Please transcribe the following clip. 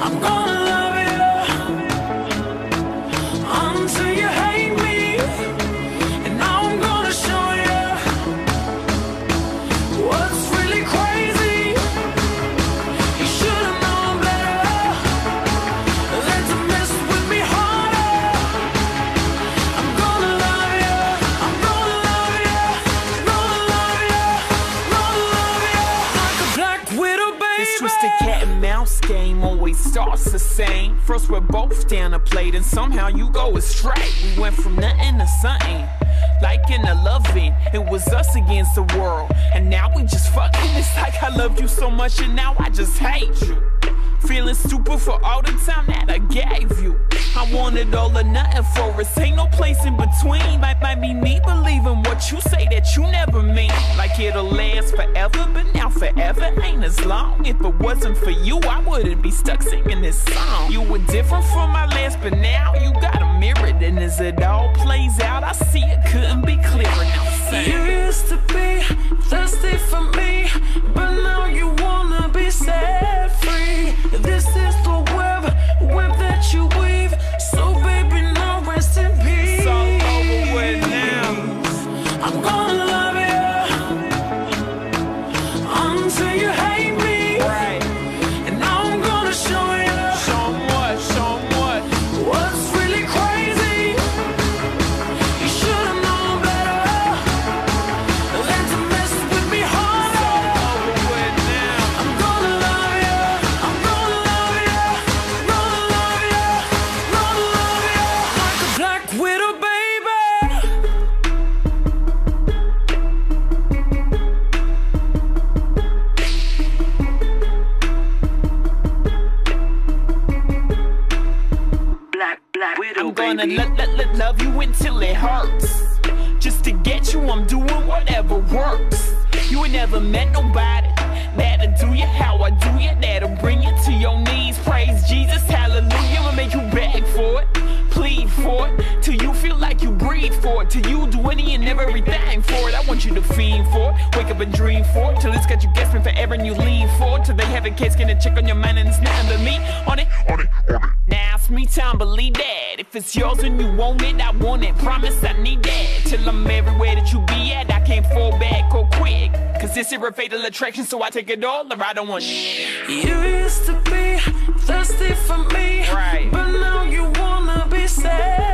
I'm gone. Starts the same. First, we're both down a plate, and somehow you go astray. We went from nothing to something. Like in a loving, it was us against the world. And now we just fucking. It's like I loved you so much, and now I just hate you. Feeling stupid for all the time that I gave you. I wanted all or nothing for us. Ain't no place in between. Might, might be me believing what you say that you never mean. It'll last forever, but now forever ain't as long. If it wasn't for you, I wouldn't be stuck singing this song. You were different from my last, but now you got a mirror. And as it all plays out, I see gonna love you until it hurts. Just to get you, I'm doing whatever works. You ain't never met nobody that'll do you how I do you, that'll bring you to your knees. Praise Jesus, hallelujah. I'ma make you beg for it, plead for it, till you feel like you breathe for it, till you do any and everything for it. I want you to fiend for it, wake up and dream for it, till it's got you guessing forever and you lean for it, till they have a case, a check on your mind and it's nothing but me on it. On it, on it. Now it's me time, believe that it's yours and you want it, I want it. Promise I need that. Till I'm everywhere that you be at, I can't fall back or quick. Cause this is a fatal attraction, so I take it all or I don't want shit. You used to be thirsty for me, right. but now you wanna be sad.